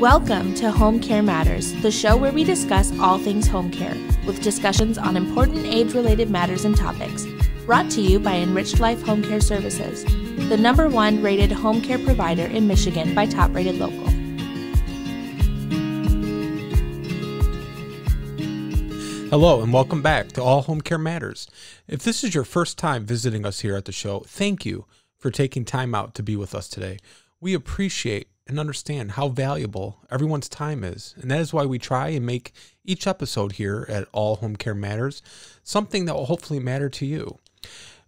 Welcome to Home Care Matters, the show where we discuss all things home care, with discussions on important age related matters and topics. Brought to you by Enriched Life Home Care Services, the number one rated home care provider in Michigan by Top Rated Local. Hello, and welcome back to All Home Care Matters. If this is your first time visiting us here at the show, thank you for taking time out to be with us today. We appreciate and understand how valuable everyone's time is. And that is why we try and make each episode here at All Home Care Matters something that will hopefully matter to you.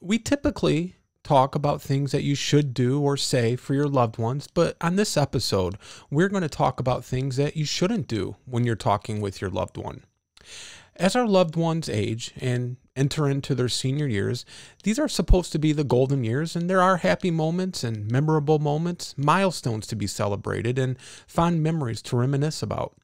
We typically talk about things that you should do or say for your loved ones, but on this episode, we're going to talk about things that you shouldn't do when you're talking with your loved one. As our loved ones age and enter into their senior years, these are supposed to be the golden years, and there are happy moments and memorable moments, milestones to be celebrated, and fond memories to reminisce about.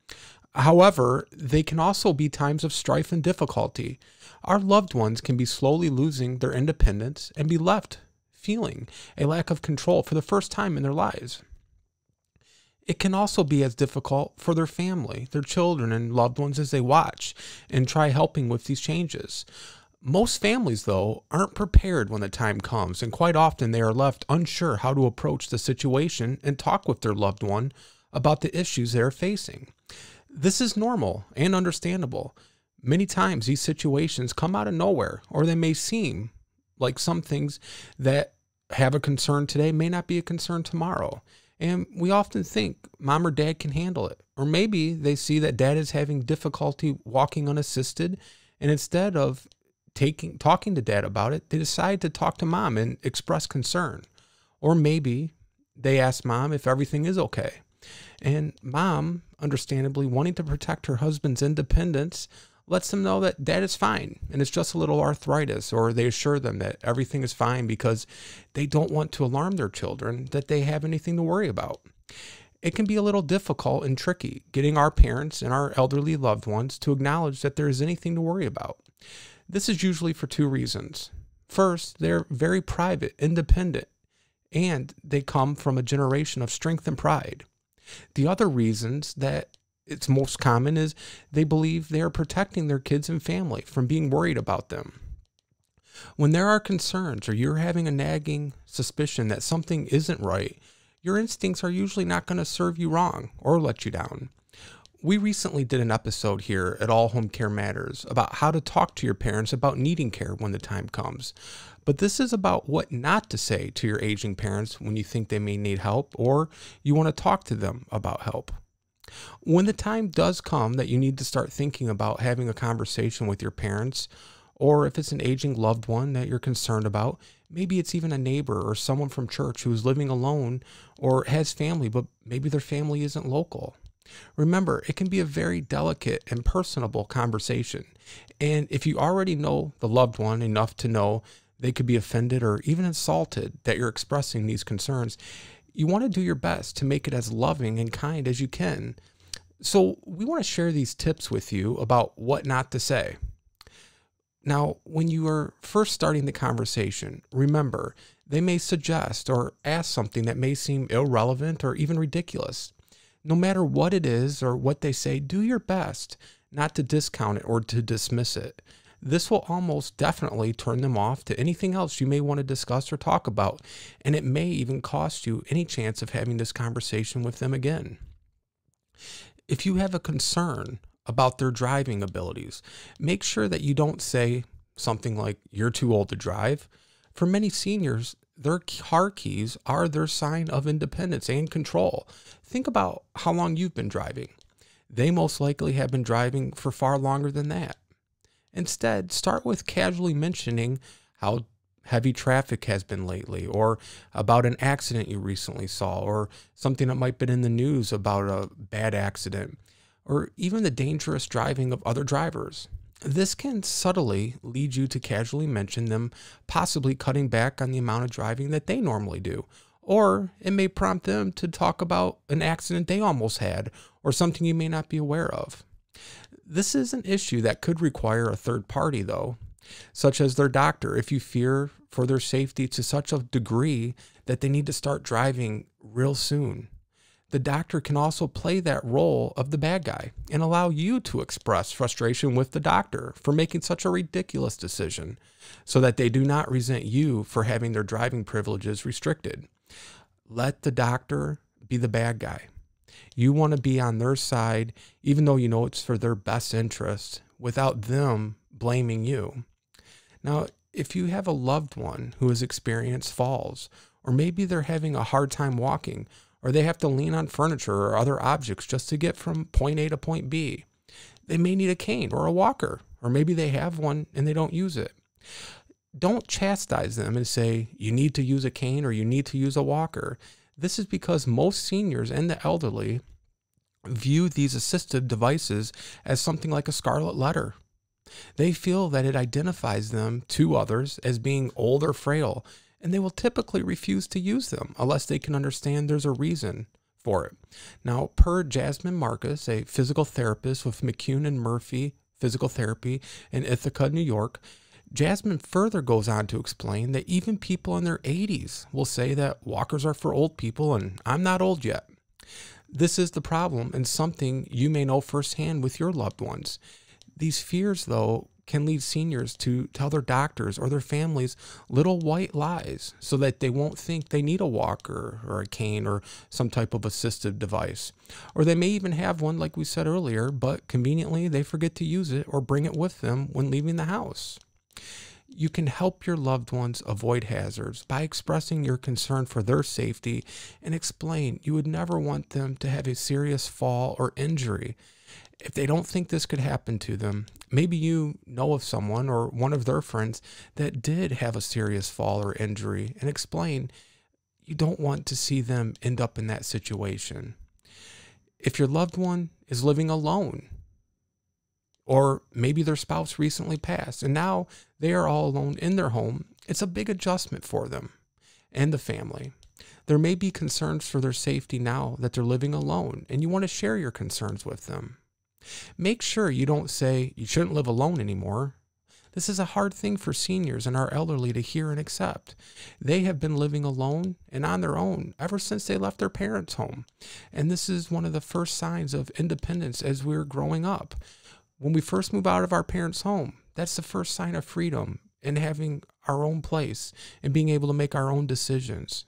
However, they can also be times of strife and difficulty. Our loved ones can be slowly losing their independence and be left feeling a lack of control for the first time in their lives. It can also be as difficult for their family, their children, and loved ones as they watch and try helping with these changes. Most families, though, aren't prepared when the time comes, and quite often they are left unsure how to approach the situation and talk with their loved one about the issues they are facing. This is normal and understandable. Many times these situations come out of nowhere, or they may seem like some things that have a concern today may not be a concern tomorrow. And we often think mom or dad can handle it. Or maybe they see that dad is having difficulty walking unassisted. And instead of taking talking to dad about it, they decide to talk to mom and express concern. Or maybe they ask mom if everything is okay. And mom, understandably wanting to protect her husband's independence, lets them know that dad is fine and it's just a little arthritis, or they assure them that everything is fine because they don't want to alarm their children that they have anything to worry about. It can be a little difficult and tricky getting our parents and our elderly loved ones to acknowledge that there is anything to worry about. This is usually for two reasons. First, they're very private, independent, and they come from a generation of strength and pride. The other reasons that it's most common is they believe they are protecting their kids and family from being worried about them. When there are concerns or you're having a nagging suspicion that something isn't right, your instincts are usually not going to serve you wrong or let you down. We recently did an episode here at All Home Care Matters about how to talk to your parents about needing care when the time comes. But this is about what not to say to your aging parents when you think they may need help or you want to talk to them about help. When the time does come that you need to start thinking about having a conversation with your parents, or if it's an aging loved one that you're concerned about, maybe it's even a neighbor or someone from church who's living alone or has family, but maybe their family isn't local. Remember, it can be a very delicate and personable conversation. And if you already know the loved one enough to know they could be offended or even insulted that you're expressing these concerns, you want to do your best to make it as loving and kind as you can. So, we want to share these tips with you about what not to say. Now, when you are first starting the conversation, remember they may suggest or ask something that may seem irrelevant or even ridiculous. No matter what it is or what they say, do your best not to discount it or to dismiss it. This will almost definitely turn them off to anything else you may want to discuss or talk about, and it may even cost you any chance of having this conversation with them again. If you have a concern about their driving abilities, make sure that you don't say something like, You're too old to drive. For many seniors, their car keys are their sign of independence and control. Think about how long you've been driving. They most likely have been driving for far longer than that. Instead, start with casually mentioning how heavy traffic has been lately, or about an accident you recently saw, or something that might have been in the news about a bad accident, or even the dangerous driving of other drivers. This can subtly lead you to casually mention them possibly cutting back on the amount of driving that they normally do. Or it may prompt them to talk about an accident they almost had or something you may not be aware of. This is an issue that could require a third party, though, such as their doctor, if you fear for their safety to such a degree that they need to start driving real soon. The doctor can also play that role of the bad guy and allow you to express frustration with the doctor for making such a ridiculous decision so that they do not resent you for having their driving privileges restricted. Let the doctor be the bad guy. You want to be on their side, even though you know it's for their best interest, without them blaming you. Now, if you have a loved one who has experienced falls, or maybe they're having a hard time walking, or they have to lean on furniture or other objects just to get from point A to point B, they may need a cane or a walker, or maybe they have one and they don't use it. Don't chastise them and say, you need to use a cane or you need to use a walker. This is because most seniors and the elderly view these assistive devices as something like a scarlet letter. They feel that it identifies them to others as being old or frail, and they will typically refuse to use them unless they can understand there's a reason for it. Now, per Jasmine Marcus, a physical therapist with McCune and Murphy Physical Therapy in Ithaca, New York, Jasmine further goes on to explain that even people in their 80s will say that walkers are for old people and I'm not old yet. This is the problem and something you may know firsthand with your loved ones. These fears, though, can lead seniors to tell their doctors or their families little white lies so that they won't think they need a walker or a cane or some type of assistive device. Or they may even have one, like we said earlier, but conveniently they forget to use it or bring it with them when leaving the house. You can help your loved ones avoid hazards by expressing your concern for their safety and explain you would never want them to have a serious fall or injury. If they don't think this could happen to them, maybe you know of someone or one of their friends that did have a serious fall or injury and explain you don't want to see them end up in that situation. If your loved one is living alone, or maybe their spouse recently passed and now they are all alone in their home. It's a big adjustment for them and the family. There may be concerns for their safety now that they're living alone, and you want to share your concerns with them. Make sure you don't say you shouldn't live alone anymore. This is a hard thing for seniors and our elderly to hear and accept. They have been living alone and on their own ever since they left their parents' home. And this is one of the first signs of independence as we're growing up. When we first move out of our parents' home, that's the first sign of freedom and having our own place and being able to make our own decisions.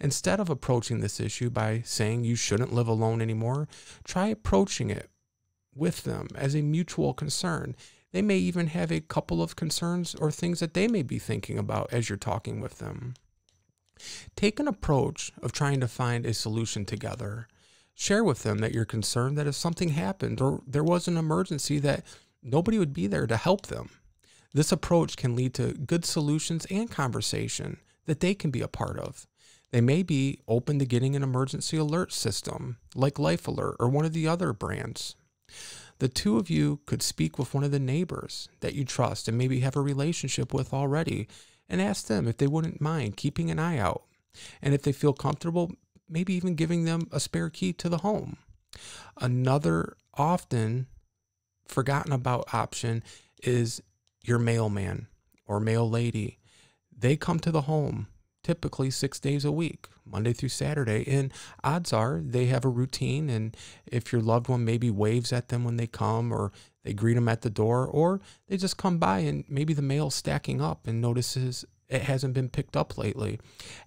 Instead of approaching this issue by saying you shouldn't live alone anymore, try approaching it with them as a mutual concern. They may even have a couple of concerns or things that they may be thinking about as you're talking with them. Take an approach of trying to find a solution together share with them that you're concerned that if something happened or there was an emergency that nobody would be there to help them. This approach can lead to good solutions and conversation that they can be a part of. They may be open to getting an emergency alert system like Life Alert or one of the other brands. The two of you could speak with one of the neighbors that you trust and maybe have a relationship with already and ask them if they wouldn't mind keeping an eye out. And if they feel comfortable, maybe even giving them a spare key to the home. Another often forgotten about option is your mailman or mail lady. They come to the home typically six days a week, Monday through Saturday. And odds are they have a routine. And if your loved one maybe waves at them when they come, or they greet them at the door, or they just come by and maybe the mail's stacking up and notices it hasn't been picked up lately.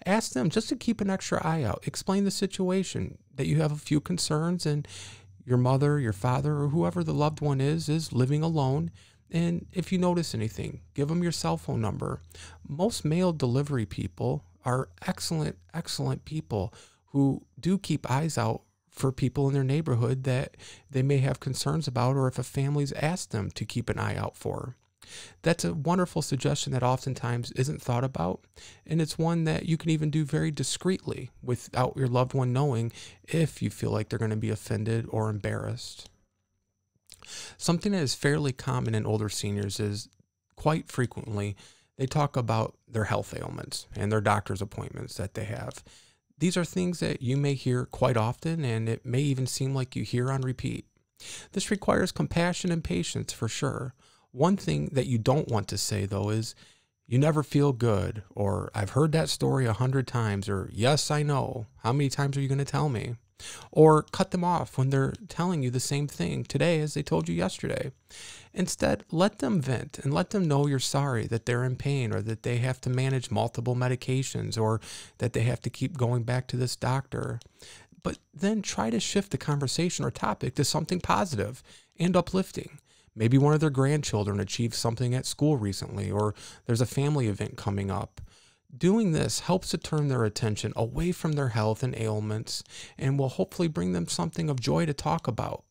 Ask them just to keep an extra eye out. Explain the situation that you have a few concerns and your mother, your father, or whoever the loved one is, is living alone. And if you notice anything, give them your cell phone number. Most mail delivery people are excellent, excellent people who do keep eyes out for people in their neighborhood that they may have concerns about, or if a family's asked them to keep an eye out for. That's a wonderful suggestion that oftentimes isn't thought about. And it's one that you can even do very discreetly without your loved one knowing if you feel like they're going to be offended or embarrassed. Something that is fairly common in older seniors is quite frequently they talk about their health ailments and their doctor's appointments that they have. These are things that you may hear quite often, and it may even seem like you hear on repeat. This requires compassion and patience for sure. One thing that you don't want to say, though, is you never feel good, or I've heard that story a hundred times, or yes, I know. How many times are you going to tell me? Or cut them off when they're telling you the same thing today as they told you yesterday. Instead, let them vent and let them know you're sorry that they're in pain or that they have to manage multiple medications or that they have to keep going back to this doctor. But then try to shift the conversation or topic to something positive and uplifting. Maybe one of their grandchildren achieved something at school recently, or there's a family event coming up. Doing this helps to turn their attention away from their health and ailments and will hopefully bring them something of joy to talk about.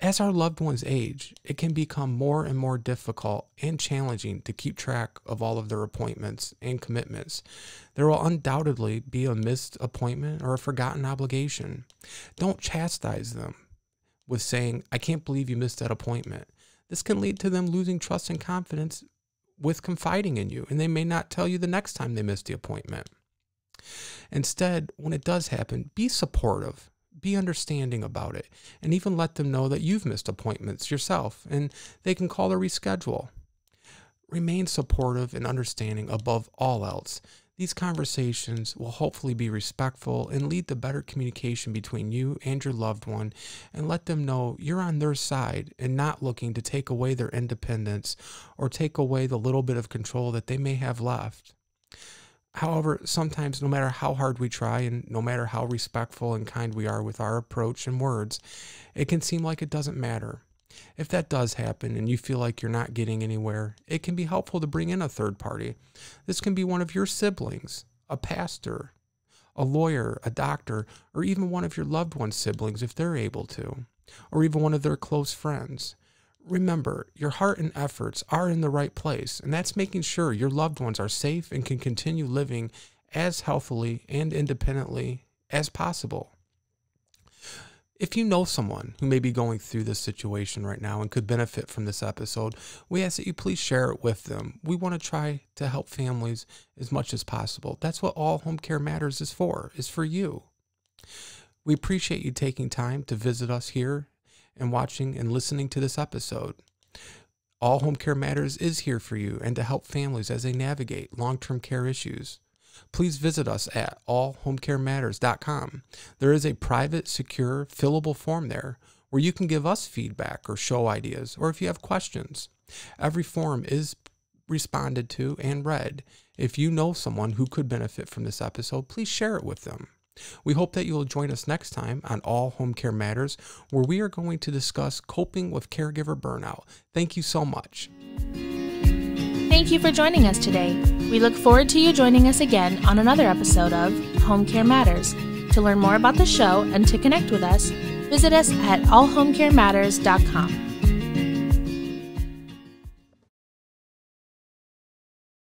As our loved ones age, it can become more and more difficult and challenging to keep track of all of their appointments and commitments. There will undoubtedly be a missed appointment or a forgotten obligation. Don't chastise them with saying, I can't believe you missed that appointment. This can lead to them losing trust and confidence with confiding in you, and they may not tell you the next time they miss the appointment. Instead, when it does happen, be supportive, be understanding about it, and even let them know that you've missed appointments yourself and they can call or reschedule. Remain supportive and understanding above all else these conversations will hopefully be respectful and lead to better communication between you and your loved one and let them know you're on their side and not looking to take away their independence or take away the little bit of control that they may have left. However, sometimes, no matter how hard we try and no matter how respectful and kind we are with our approach and words, it can seem like it doesn't matter. If that does happen and you feel like you're not getting anywhere, it can be helpful to bring in a third party. This can be one of your siblings, a pastor, a lawyer, a doctor, or even one of your loved one's siblings if they're able to, or even one of their close friends. Remember, your heart and efforts are in the right place, and that's making sure your loved ones are safe and can continue living as healthily and independently as possible. If you know someone who may be going through this situation right now and could benefit from this episode, we ask that you please share it with them. We want to try to help families as much as possible. That's what All Home Care Matters is for, is for you. We appreciate you taking time to visit us here and watching and listening to this episode. All Home Care Matters is here for you and to help families as they navigate long term care issues please visit us at allhomecarematters.com. There is a private, secure, fillable form there where you can give us feedback or show ideas, or if you have questions. Every form is responded to and read. If you know someone who could benefit from this episode, please share it with them. We hope that you will join us next time on All Home Care Matters, where we are going to discuss coping with caregiver burnout. Thank you so much. Thank you for joining us today. We look forward to you joining us again on another episode of Home Care Matters. To learn more about the show and to connect with us, visit us at allhomecarematters.com.